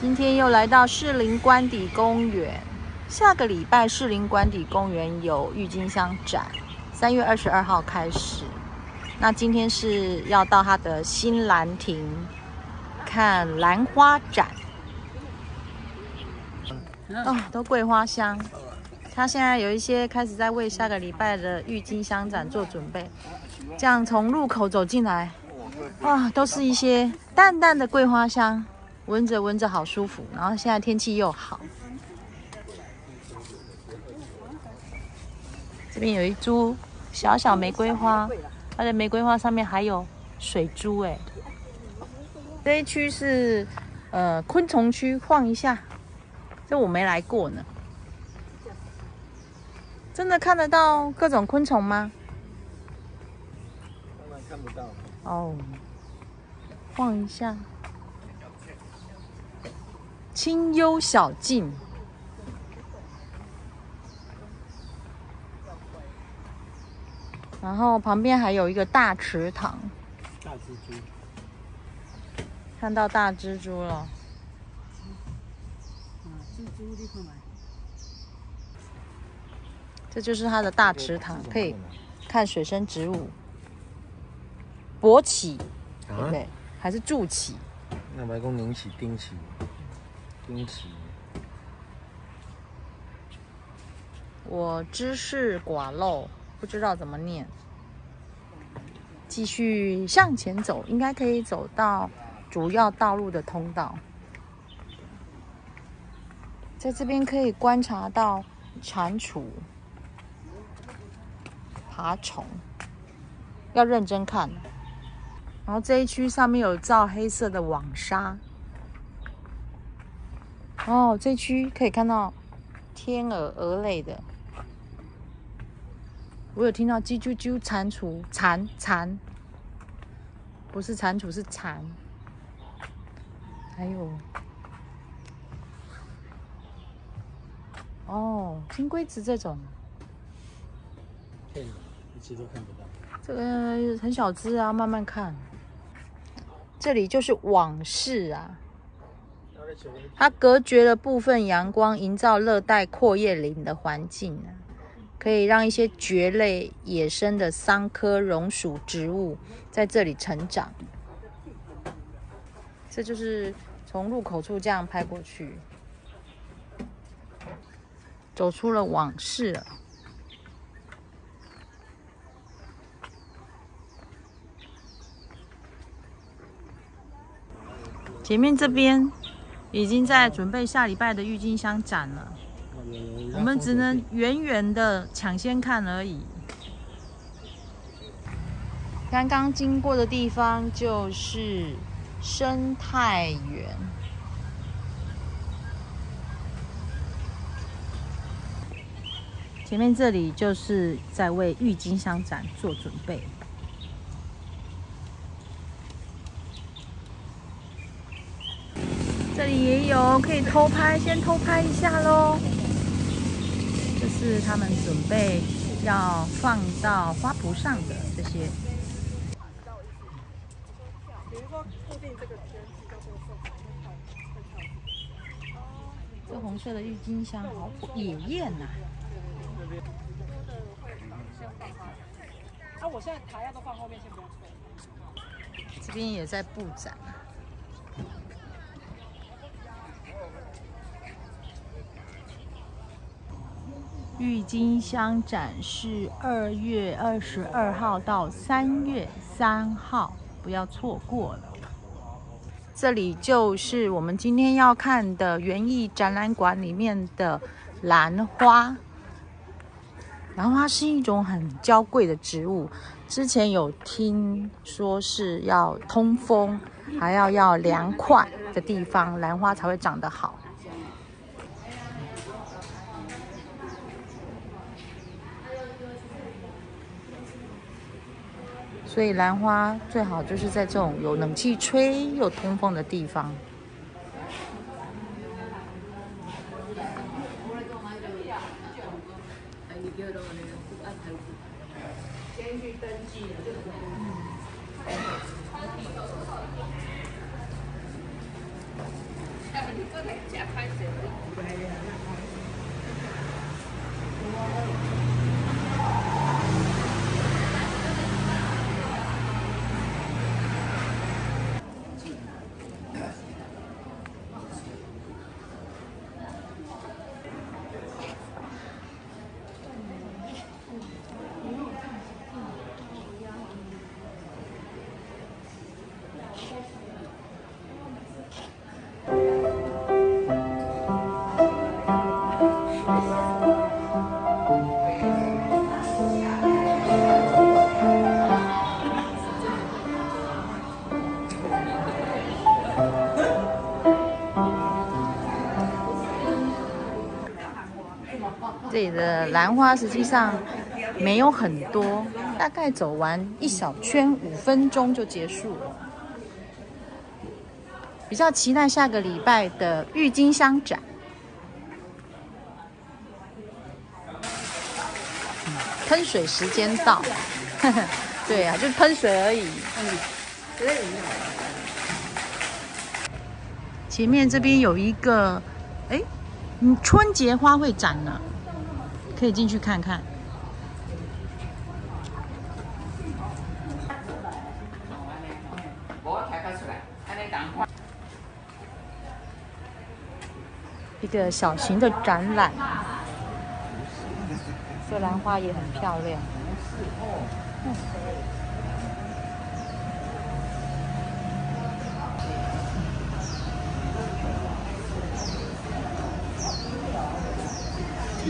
今天又来到士林官邸公园。下个礼拜士林官邸公园有郁金香展，三月二十二号开始。那今天是要到它的新兰亭看兰花展。哦，都桂花香。他现在有一些开始在为下个礼拜的郁金香展做准备。这样从入口走进来，哇，都是一些淡淡的桂花香，闻着闻着好舒服。然后现在天气又好，这边有一株小小玫瑰花，它的玫瑰花上面还有水珠哎。这一区是呃昆虫区，晃一下，这我没来过呢。真的看得到各种昆虫吗？当然看不到。哦，晃一下，清幽小径，然后旁边还有一个大池塘，大蜘蛛。看到大蜘蛛了。蜘蛛立刻买。这就是它的大池塘，可以看水生植物。勃起，对不对？还是筑起？那白宫宁起、丁起、我知识寡陋，不知道怎么念。继续向前走，应该可以走到主要道路的通道。在这边可以观察到蟾蜍。爬虫要认真看，然后这一区上面有罩黑色的网纱。哦，这区可以看到天鹅、鹅类的。我有听到叽啾啾蟾蜍，蟾蟾，不是蟾蜍是蟾。还有，哦，金龟子这种。都看不到，这个很小只啊，慢慢看。这里就是往事啊，它隔绝了部分阳光，营造热带阔叶林的环境，可以让一些蕨类、野生的桑科榕属植物在这里成长。这就是从入口处这样拍过去，走出了往事。前面这边已经在准备下礼拜的郁金香展了，我们只能远远的抢先看而已。刚刚经过的地方就是生态园，前面这里就是在为郁金香展做准备。里也有可以偷拍，先偷拍一下喽。这是他们准备要放到花圃上的这些。这红色的郁金香好野艳呐！啊，我现在台要都放后面，先不要这边也在布展。郁金香展是二月二十二号到三月三号，不要错过了。这里就是我们今天要看的园艺展览馆里面的兰花。兰花是一种很娇贵的植物，之前有听说是要通风，还要要凉快的地方，兰花才会长得好。所以兰花最好就是在这种有冷气吹又通风的地方。先 这里的兰花实际上没有很多，大概走完一小圈五分钟就结束了。比较期待下个礼拜的郁金香展。喷水时间到，对啊，就是喷水而已。前面这边有一个，哎，嗯，春节花卉展呢，可以进去看看。一个小型的展览，这兰花也很漂亮。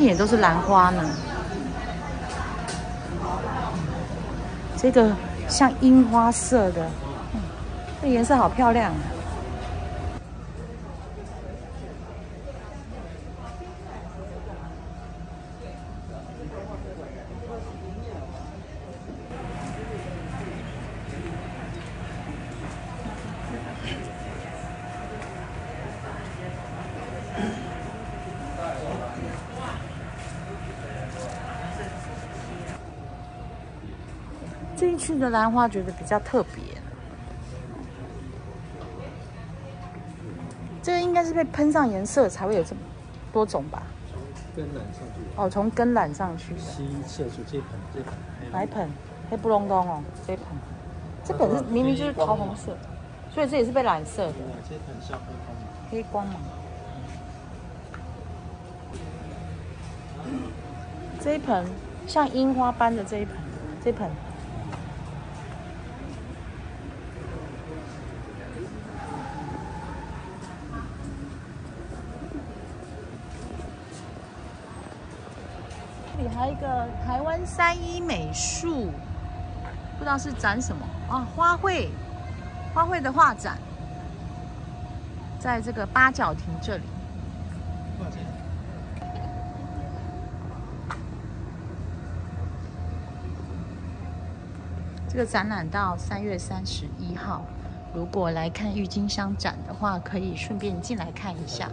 这也都是兰花呢，这个像樱花色的，这颜色好漂亮。这一区的兰花觉得比较特别，这个应该是被喷上颜色才会有这么多种吧？根染上去，哦，从根染上去的。吸射出这盆这盆。哪一盆？黑不隆咚哦，这盆。这盆是明明就是桃红色，所以这也是被染色的。这盆像黑光芒。黑光芒。这一盆像樱花般的这一盆，这盆。还有一个台湾三一美术，不知道是展什么啊？花卉，花卉的画展，在这个八角亭这里。这个展览到三月三十一号，如果来看郁金香展的话，可以顺便进来看一下。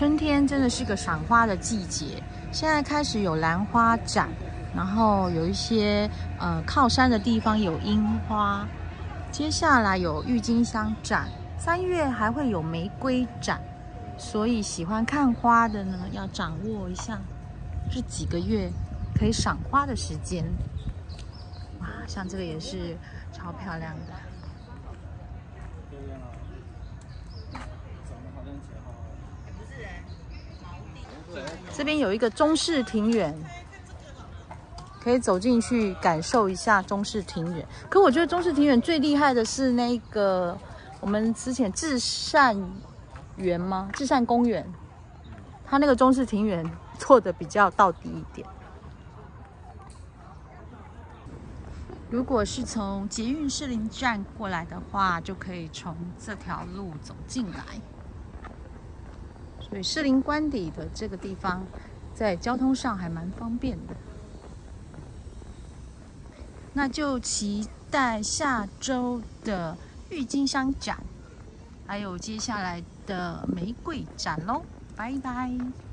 春天真的是个赏花的季节，现在开始有兰花展，然后有一些呃靠山的地方有樱花，接下来有郁金香展，三月还会有玫瑰展，所以喜欢看花的呢，要掌握一下这几个月可以赏花的时间。哇，像这个也是超漂亮的。这边有一个中式庭园，可以走进去感受一下中式庭园。可我觉得中式庭园最厉害的是那个我们之前至善园吗？至善公园，它那个中式庭园做的比较到底一点。如果是从捷运士林站过来的话，就可以从这条路走进来。对士林官邸的这个地方，在交通上还蛮方便的。那就期待下周的郁金香展，还有接下来的玫瑰展喽。拜拜。